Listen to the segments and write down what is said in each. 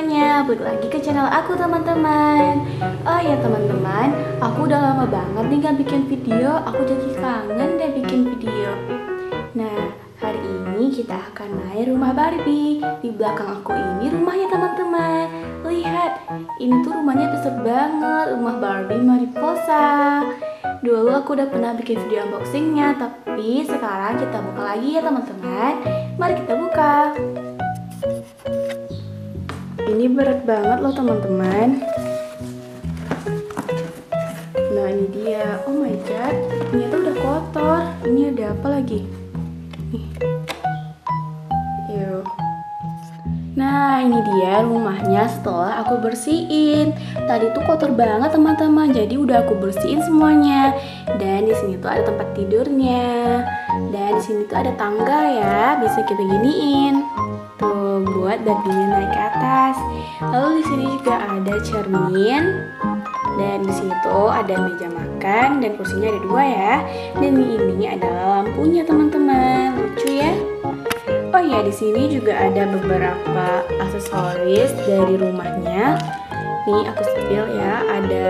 semuanya, balik lagi ke channel aku teman-teman. Oh ya teman-teman, aku udah lama banget nih gak bikin video. Aku jadi kangen deh bikin video. Nah, hari ini kita akan main rumah Barbie. Di belakang aku ini rumahnya teman-teman. Lihat, ini tuh rumahnya besar banget. Rumah Barbie Mariposa. Dulu aku udah pernah bikin video unboxingnya Tapi sekarang kita buka lagi ya teman-teman. Mari kita buka ini berat banget loh teman-teman. Nah ini dia. Oh my god ternyata udah kotor. Ini ada apa lagi? Nah ini dia rumahnya setelah aku bersihin. Tadi tuh kotor banget teman-teman. Jadi udah aku bersihin semuanya. Dan di sini tuh ada tempat tidurnya. Dan di sini tuh ada tangga ya bisa kita giniin buat Barbie naik ke atas. Lalu di sini juga ada cermin dan di situ ada meja makan dan kursinya ada dua ya. Dan ini adalah lampunya teman-teman. Lucu ya? Oh ya di sini juga ada beberapa aksesoris dari rumahnya. Nih aku spill ya. Ada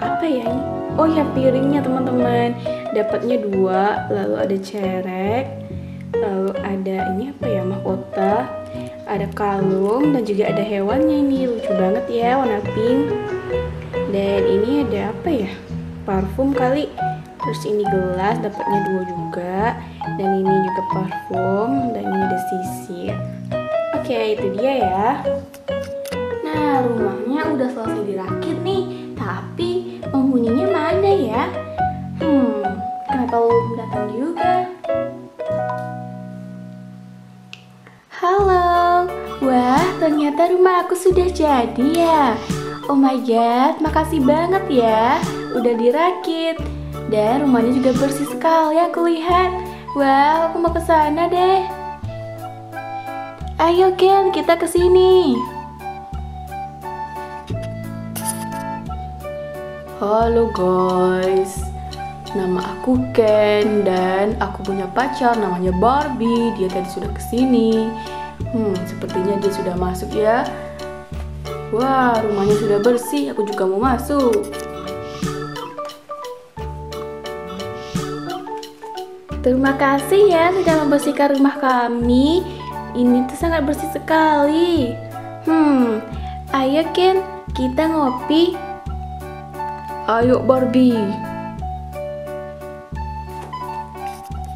apa ya ini? Oh ya piringnya teman-teman. Dapatnya dua. Lalu ada cerek lalu ada ini apa ya mahkota ada kalung dan juga ada hewannya ini. Lucu banget ya warna pink. Dan ini ada apa ya parfum kali. Terus ini gelas dapatnya dua juga. Dan ini juga parfum dan ini ada sisir. Oke itu dia ya. Nah rumahnya udah selesai dirakit nih. Tapi penghuninya rumah aku sudah jadi ya Oh my god, makasih banget ya Udah dirakit Dan rumahnya juga bersih sekali aku lihat Wah, aku mau ke sana deh Ayo Ken, kita ke sini. Halo guys Nama aku Ken dan aku punya pacar namanya Barbie. Dia tadi sudah ke sini. Hmm, sepertinya dia sudah masuk ya. Wah, rumahnya sudah bersih. Aku juga mau masuk. Terima kasih ya sudah membersihkan rumah kami. Ini tuh sangat bersih sekali. Hmm, ayo Ken, kita ngopi. Ayo Barbie.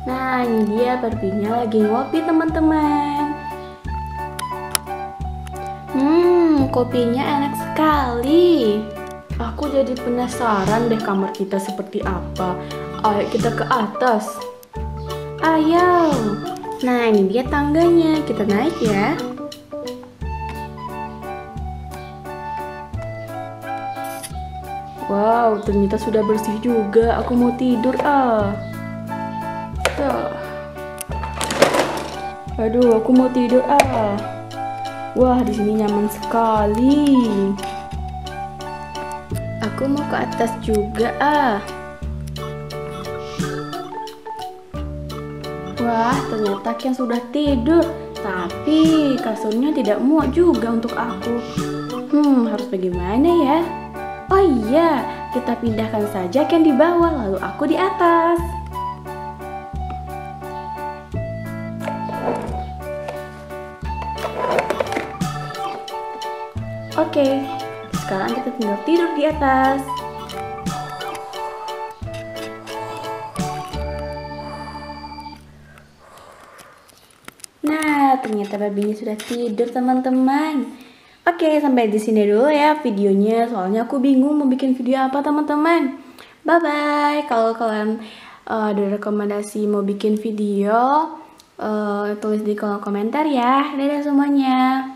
Nah, ini dia Barbie-nya lagi ngopi, teman-teman. Hmm, kopinya enak sekali. Aku jadi penasaran deh kamar kita seperti apa. Ayo kita ke atas. Ayo. Nah, ini dia tangganya. Kita naik ya. Wow, ternyata sudah bersih juga. Aku mau tidur ah. Aduh, aku mau tidur ah. Wah, di sini nyaman sekali. Aku mau ke atas juga ah. Wah, ternyata Ken sudah tidur. Tapi kasurnya tidak muat juga untuk aku. Hmm, harus bagaimana ya? Oh iya, kita pindahkan saja Ken di bawah, lalu aku di atas. Oke, sekarang kita tinggal tidur di atas. Nah, ternyata babinya sudah tidur teman-teman. Oke, sampai di sini dulu ya videonya. Soalnya aku bingung mau bikin video apa teman-teman. Bye bye. Kalau kalian uh, ada rekomendasi mau bikin video, uh, tulis di kolom komentar ya. Dadah semuanya.